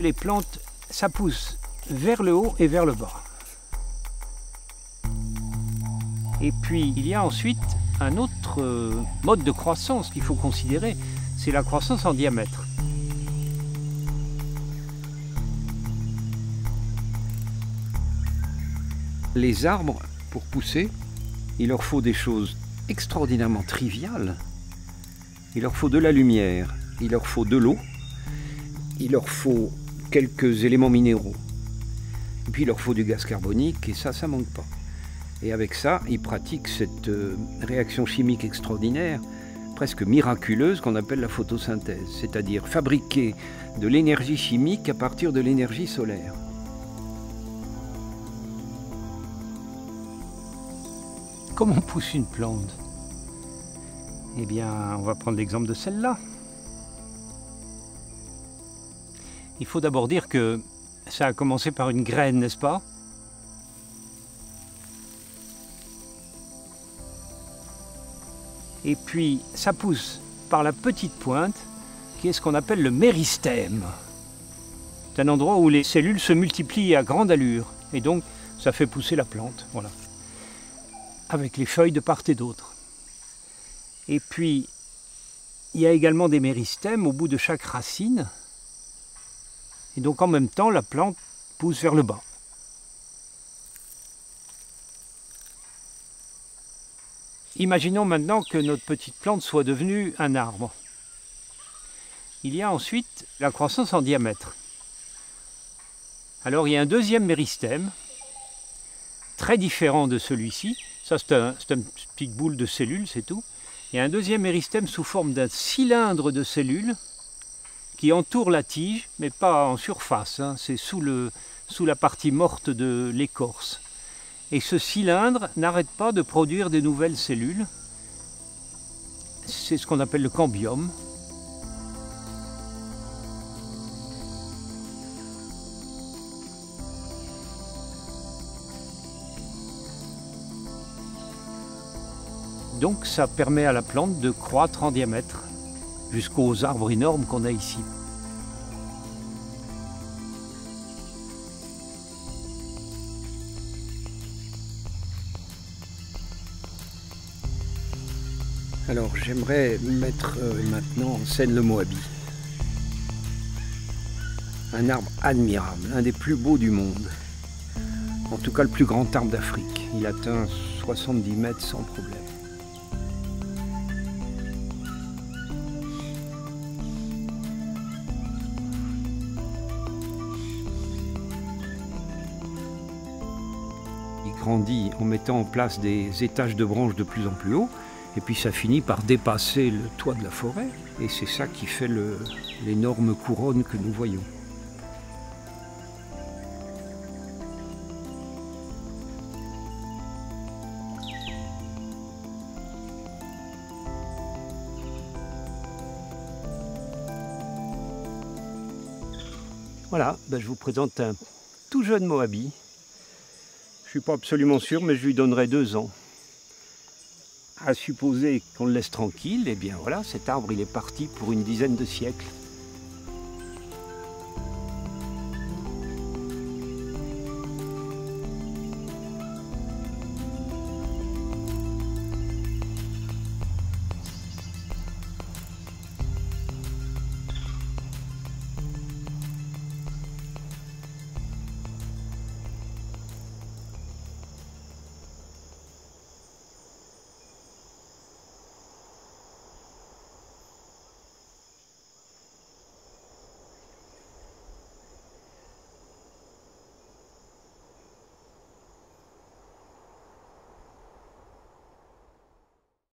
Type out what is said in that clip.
Les plantes, ça pousse vers le haut et vers le bas. Et puis, il y a ensuite un autre euh, mode de croissance qu'il faut considérer, c'est la croissance en diamètre. Les arbres, pour pousser, il leur faut des choses extraordinairement triviales. Il leur faut de la lumière, il leur faut de l'eau, il leur faut quelques éléments minéraux. Et puis il leur faut du gaz carbonique, et ça, ça manque pas. Et avec ça, ils pratiquent cette euh, réaction chimique extraordinaire, presque miraculeuse, qu'on appelle la photosynthèse, c'est-à-dire fabriquer de l'énergie chimique à partir de l'énergie solaire. Comment pousse une plante? Eh bien, on va prendre l'exemple de celle-là. Il faut d'abord dire que ça a commencé par une graine, n'est-ce pas? Et puis, ça pousse par la petite pointe, qui est ce qu'on appelle le méristème. C'est un endroit où les cellules se multiplient à grande allure, et donc ça fait pousser la plante, voilà. Avec les feuilles de part et d'autre. Et puis, il y a également des méristèmes au bout de chaque racine, et donc en même temps, la plante pousse vers le bas. Imaginons maintenant que notre petite plante soit devenue un arbre. Il y a ensuite la croissance en diamètre. Alors il y a un deuxième méristème, très différent de celui-ci. Ça c'est un, une petite boule de cellules, c'est tout. Il y a un deuxième méristème sous forme d'un cylindre de cellules qui entoure la tige, mais pas en surface, hein. c'est sous, sous la partie morte de l'écorce. Et ce cylindre n'arrête pas de produire de nouvelles cellules. C'est ce qu'on appelle le cambium. Donc ça permet à la plante de croître en diamètre jusqu'aux arbres énormes qu'on a ici. Alors j'aimerais mettre euh, maintenant en scène le Moabi. Un arbre admirable, un des plus beaux du monde. En tout cas le plus grand arbre d'Afrique. Il atteint 70 mètres sans problème. En mettant en place des étages de branches de plus en plus hauts. Et puis ça finit par dépasser le toit de la forêt. Et c'est ça qui fait l'énorme couronne que nous voyons. Voilà, ben je vous présente un tout jeune Moabi. Je ne suis pas absolument sûr, mais je lui donnerai deux ans à supposer qu'on le laisse tranquille, eh bien voilà, cet arbre il est parti pour une dizaine de siècles.